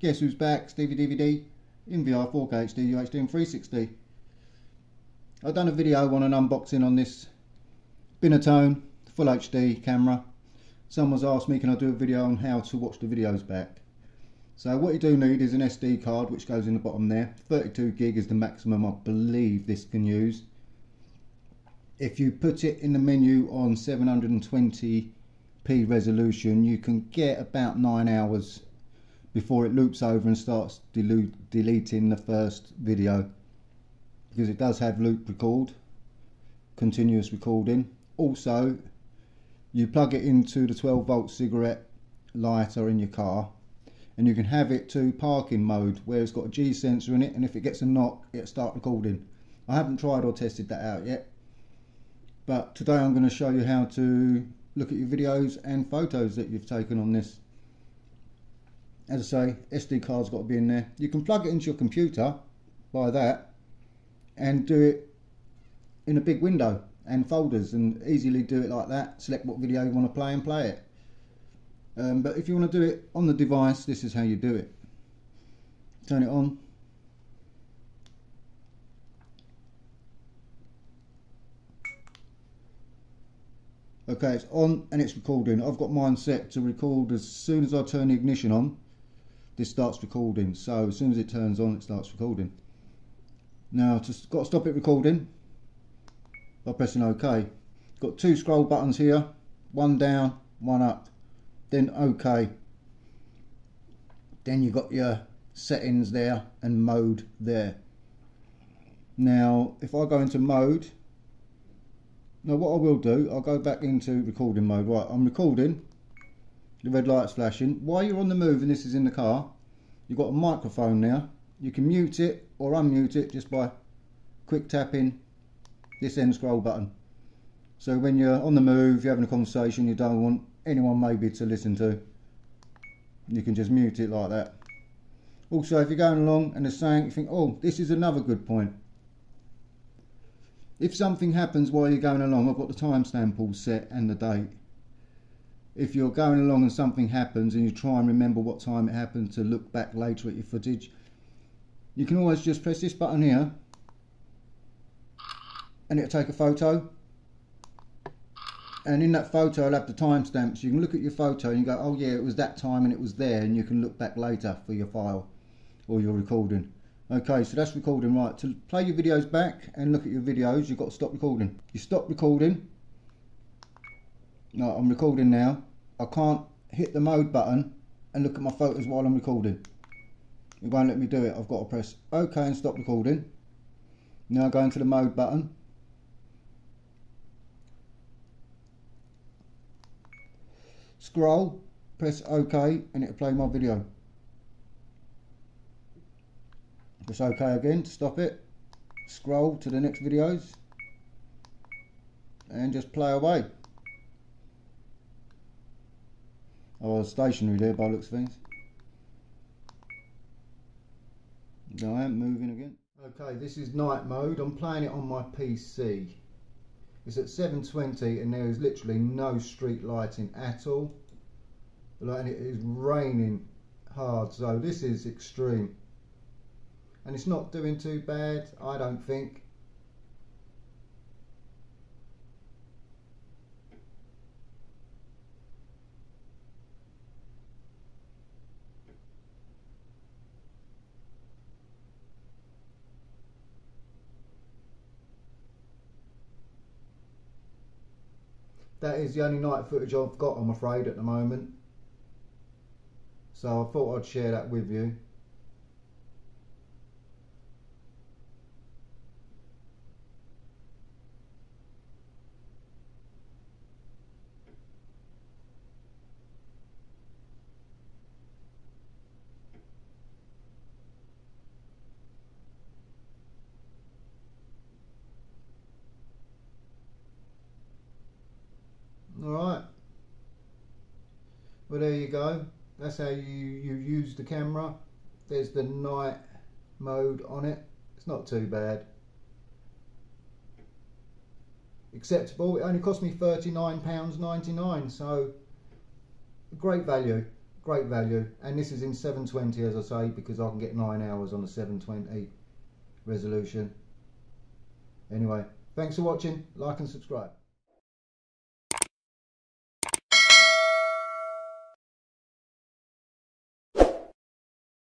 Guess who's back? Stevie DVD in VR 4K HD UHD and 360. I've done a video on an unboxing on this Binatone Full HD camera. Someone's asked me can I do a video on how to watch the videos back. So what you do need is an SD card which goes in the bottom there. 32 gig is the maximum I believe this can use. If you put it in the menu on 720p resolution you can get about 9 hours before it loops over and starts deleting the first video. Because it does have loop record continuous recording. Also you plug it into the 12 volt cigarette lighter in your car and you can have it to parking mode where it's got a G sensor in it and if it gets a knock it'll start recording. I haven't tried or tested that out yet but today I'm going to show you how to look at your videos and photos that you've taken on this as I say SD card's got to be in there. You can plug it into your computer by that and do it in a big window and folders and easily do it like that. Select what video you want to play and play it. Um, but if you want to do it on the device this is how you do it. Turn it on. Okay it's on and it's recording. I've got mine set to record as soon as I turn the ignition on this starts recording. So as soon as it turns on it starts recording. Now just got to stop it recording by pressing OK. Got two scroll buttons here one down one up then OK. Then you've got your settings there and mode there. Now if I go into mode now what I will do I'll go back into recording mode. Right I'm recording the red light's flashing. While you're on the move and this is in the car, you've got a microphone now. You can mute it or unmute it just by quick tapping this end scroll button. So when you're on the move, you're having a conversation you don't want anyone maybe to listen to, you can just mute it like that. Also, if you're going along and they're saying, you think, oh, this is another good point. If something happens while you're going along, I've got the timestamp all set and the date if you're going along and something happens and you try and remember what time it happened to look back later at your footage, you can always just press this button here and it'll take a photo. And in that photo, I'll have the timestamp. So you can look at your photo and you go, oh yeah, it was that time and it was there. And you can look back later for your file or your recording. Okay, so that's recording right. To play your videos back and look at your videos, you've got to stop recording. You stop recording. No, I'm recording now. I can't hit the mode button and look at my photos while I'm recording. It won't let me do it. I've got to press OK and stop recording. Now I go into the mode button. Scroll, press OK and it'll play my video. Press OK again to stop it. Scroll to the next videos and just play away. Oh, stationary there by looks of things. No, I am moving again. Okay, this is night mode. I'm playing it on my PC. It's at 720 and there is literally no street lighting at all. And it is raining hard, so this is extreme. And it's not doing too bad, I don't think. That is the only night footage I've got I'm afraid at the moment. So I thought I'd share that with you Well there you go. That's how you, you use the camera. There's the night mode on it. It's not too bad. Acceptable. It only cost me £39.99 so great value. great value. And this is in 720 as I say because I can get 9 hours on the 720 resolution. Anyway, thanks for watching, like and subscribe.